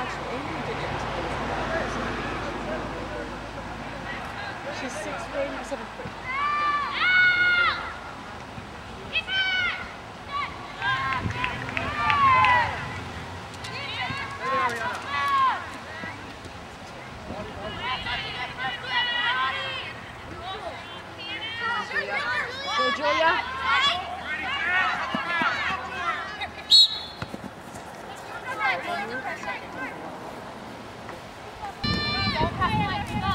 actually Amy did it. She's six foot, seven foot. Julia. 快看吃